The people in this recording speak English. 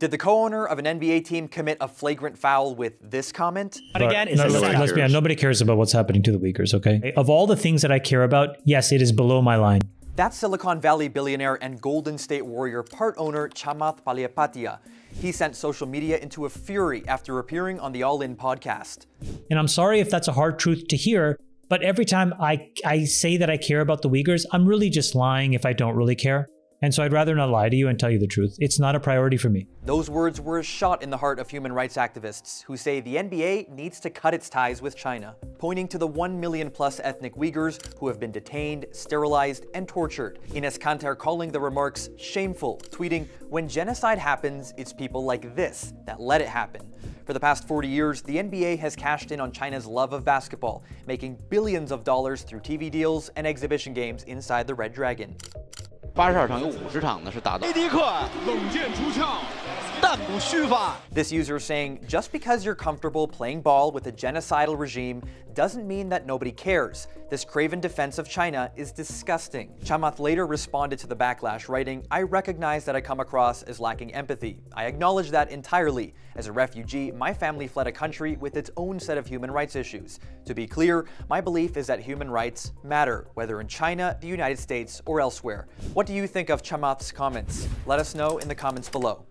Did the co-owner of an NBA team commit a flagrant foul with this comment? But again, it's no, a let's, let's be honest, nobody cares about what's happening to the Uyghurs, okay? Of all the things that I care about, yes, it is below my line. That's Silicon Valley billionaire and Golden State Warrior part owner Chamath Palihapitiya. He sent social media into a fury after appearing on the All In podcast. And I'm sorry if that's a hard truth to hear, but every time I, I say that I care about the Uyghurs, I'm really just lying if I don't really care. And so I'd rather not lie to you and tell you the truth. It's not a priority for me. Those words were a shot in the heart of human rights activists who say the NBA needs to cut its ties with China, pointing to the 1 million plus ethnic Uyghurs who have been detained, sterilized, and tortured. Enes Kanter calling the remarks shameful, tweeting, When genocide happens, it's people like this that let it happen. For the past 40 years, the NBA has cashed in on China's love of basketball, making billions of dollars through TV deals and exhibition games inside the Red Dragon. 八十二场有五十场呢是打到。雷迪克冷箭出鞘，This user is saying, just because you're comfortable playing ball with a genocidal regime doesn't mean that nobody cares. This craven defense of China is disgusting. Chamath later responded to the backlash, writing, I recognize that I come across as lacking empathy. I acknowledge that entirely. As a refugee, my family fled a country with its own set of human rights issues. To be clear, my belief is that human rights matter, whether in China, the United States, or elsewhere. What do you think of Chamath's comments? Let us know in the comments below.